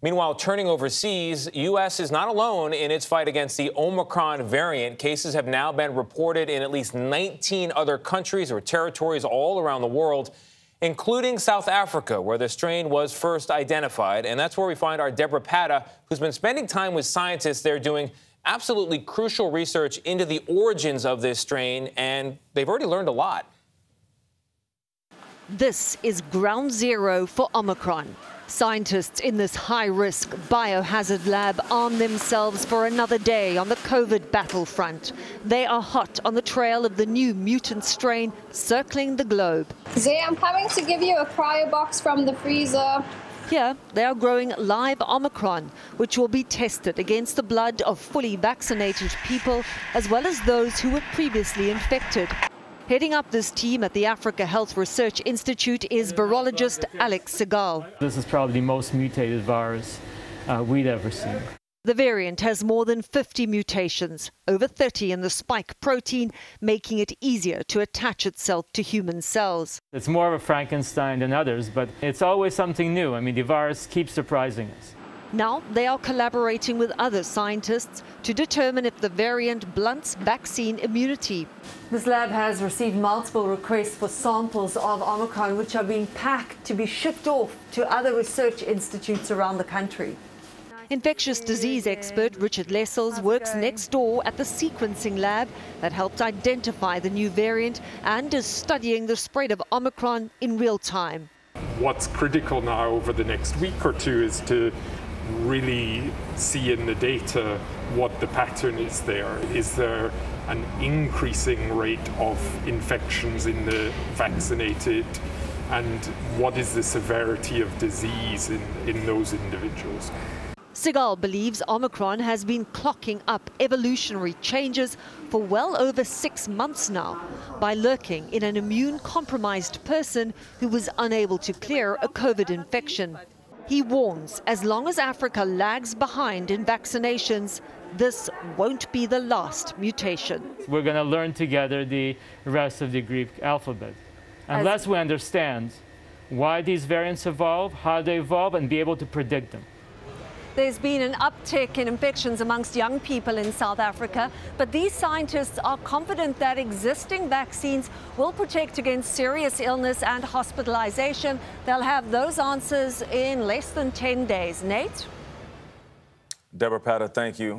Meanwhile, turning overseas, U.S. is not alone in its fight against the Omicron variant. Cases have now been reported in at least 19 other countries or territories all around the world, including South Africa, where the strain was first identified. And that's where we find our Debora Patta, who's been spending time with scientists there doing absolutely crucial research into the origins of this strain, and they've already learned a lot. This is ground zero for Omicron. Scientists in this high-risk biohazard lab arm themselves for another day on the COVID battlefront. They are hot on the trail of the new mutant strain circling the globe. Zay, I'm coming to give you a cryo box from the freezer. Here, they are growing live Omicron, which will be tested against the blood of fully vaccinated people, as well as those who were previously infected. Heading up this team at the Africa Health Research Institute is virologist Alex Sigal. This is probably the most mutated virus uh, we'd ever seen. The variant has more than 50 mutations, over 30 in the spike protein, making it easier to attach itself to human cells. It's more of a Frankenstein than others, but it's always something new. I mean, the virus keeps surprising us. Now they are collaborating with other scientists to determine if the variant blunts vaccine immunity. This lab has received multiple requests for samples of Omicron, which are being packed to be shipped off to other research institutes around the country. Infectious disease expert Richard Lessells works next door at the sequencing lab that helped identify the new variant and is studying the spread of Omicron in real time. What's critical now over the next week or two is to really see in the data what the pattern is there. Is there an increasing rate of infections in the vaccinated? And what is the severity of disease in, in those individuals? Sigal believes Omicron has been clocking up evolutionary changes for well over six months now by lurking in an immune compromised person who was unable to clear a COVID infection. He warns as long as Africa lags behind in vaccinations, this won't be the last mutation. We're going to learn together the rest of the Greek alphabet. Unless we understand why these variants evolve, how they evolve, and be able to predict them. There's been an uptick in infections amongst young people in South Africa, but these scientists are confident that existing vaccines will protect against serious illness and hospitalization. They'll have those answers in less than 10 days. Nate? Debora Patta, thank you.